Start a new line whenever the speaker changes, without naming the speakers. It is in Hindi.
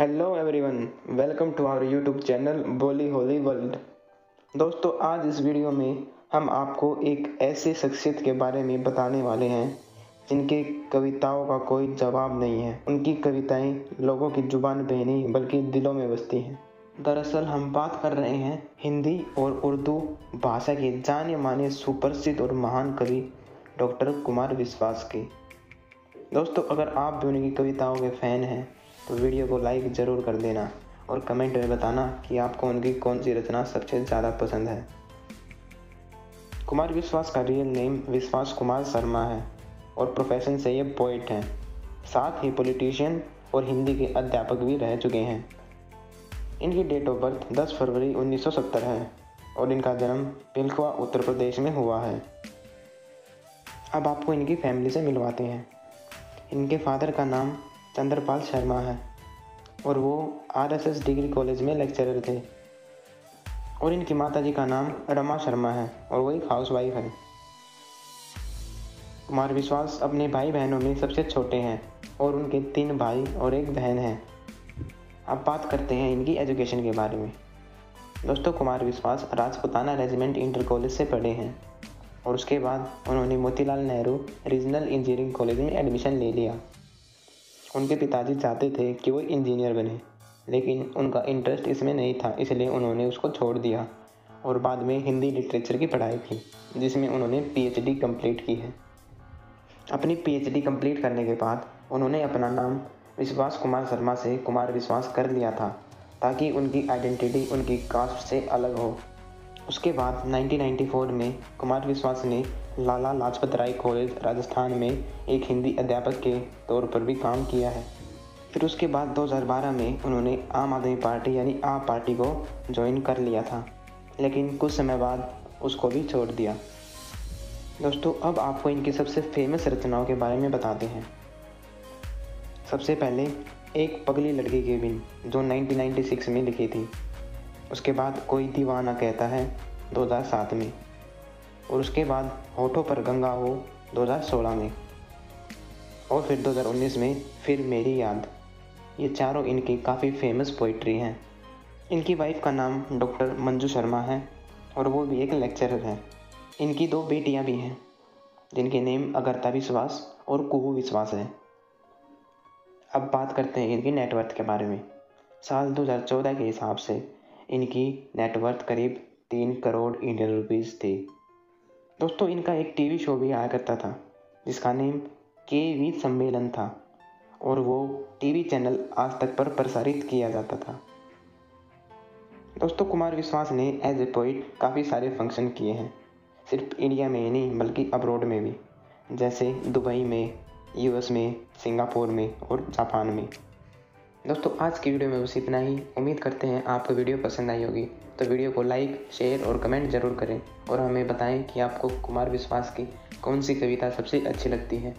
Hello everyone welcome to our YouTube channel बोली होली वर्ल्ड दोस्तों, आज इस वीडियो में हम आपको एक ऐसे शख्सियत के बारे में बताने वाले हैं, जिनके कविताओं का कोई जवाब नहीं है। उनकी कविताएँ लोगों की ज़ुबान पे नहीं, बल्कि दिलों में बसती हैं। दरअसल, हम बात कर रहे हैं हिंदी और उर्दू भाषा के जाने माने सुप्रसिद्ध और महान कवि डॉक्टर कुमार विश्वास के। दोस्तों, अगर आप भी उनकी कविताओं के फ़ैन हैं तो वीडियो को लाइक ज़रूर कर देना और कमेंट में बताना कि आपको उनकी कौन सी रचना सबसे ज़्यादा पसंद है। कुमार विश्वास का रियल नेम विश्वास कुमार शर्मा है और प्रोफेशन से ये पोइट हैं। साथ ही पॉलिटिशियन और हिंदी के अध्यापक भी रह चुके हैं। इनकी डेट ऑफ़ बर्थ 10 फरवरी 1970 है और इनका जन्म पिलखवा उत्तर प्रदेश में हुआ है। अब आपको इनकी फैमिली से मिलवाते हैं। इनके फादर का नाम चंद्रपाल शर्मा है। और वो आरएसएस डिग्री कॉलेज में लेक्चरर थे। और इनकी माता जी का नाम रमा शर्मा है और वो एक हाउस वाइफ है। कुमार विश्वास अपने भाई बहनों में सबसे छोटे हैं और उनके तीन भाई और एक बहन है। अब बात करते हैं इनकी एजुकेशन के बारे में। दोस्तों, कुमार विश्वास राजपुताना रेजिमेंट इंटर कॉलेज से पढ़े हैं और उसके बाद उन्होंने Motilal Nehru regional engineering college में एडमिशन ले लिया। उनके पिताजी चाहते थे कि वो इंजीनियर बने, लेकिन उनका इंटरेस्ट इसमें नहीं था, इसलिए उन्होंने उसको छोड़ दिया और बाद में हिंदी लिटरेचर की पढ़ाई की, जिसमें उन्होंने पीएचडी कंप्लीट की है। अपनी पीएचडी कंप्लीट करने के बाद उन्होंने अपना नाम विश्वास कुमार शर्मा से कुमार विश्वास कर लिया था, ताकि उनकी आइडेंटिटी उनकी कास्ट से अलग हो। उसके बाद 1994 में कुमार विश्वास ने लाला लाजपत राय कॉलेज, राजस्थान में एक हिंदी अध्यापक के तौर पर भी काम किया है। फिर उसके बाद 2012 में उन्होंने आम आदमी पार्टी यानी आप पार्टी को ज्वाइन कर लिया था, लेकिन कुछ समय बाद उसको भी छोड़ दिया। दोस्तों, अब आपको इनकी सबसे फ़ेमस रचनाओं के बारे में बताते हैं। सबसे पहले एक पगली लड़की के बिन जो 1996 में लिखी थी। उसके बाद कोई दीवाना कहता है 2007 में, और उसके बाद होठों पर गंगा हो 2016 में, और फिर 2019 में फिर मेरी याद। ये चारों इनकी काफ़ी फ़ेमस पोइट्री हैं। इनकी वाइफ का नाम डॉक्टर मंजू शर्मा है, और वो भी एक लेक्चरर हैं। इनकी दो बेटियाँ भी हैं, जिनके नेम अगरता विश्वास और कुहू विश्वास है। अब बात करते हैं इनकी नेटवर्थ के बारे में। साल 2014 के हिसाब से इनकी नेटवर्थ करीब तीन करोड़ इंडियन रुपीज़ थी। दोस्तों, इनका एक टीवी शो भी आया करता था, जिसका नेम के वी सम्मेलन था, और वो टीवी चैनल आज तक पर प्रसारित किया जाता था। दोस्तों, कुमार विश्वास ने एज ए पोइट काफ़ी सारे फ़ंक्शन किए हैं, सिर्फ़ इंडिया में ही नहीं, बल्कि अब्रोड में भी, जैसे दुबई में यूएस में सिंगापुर में, और जापान में। दोस्तों, आज की वीडियो में बस इतना ही। उम्मीद करते हैं आपको वीडियो पसंद आई होगी। तो वीडियो को लाइक शेयर और कमेंट ज़रूर करें और हमें बताएँ कि आपको कुमार विश्वास की कौन सी कविता सबसे अच्छी लगती है।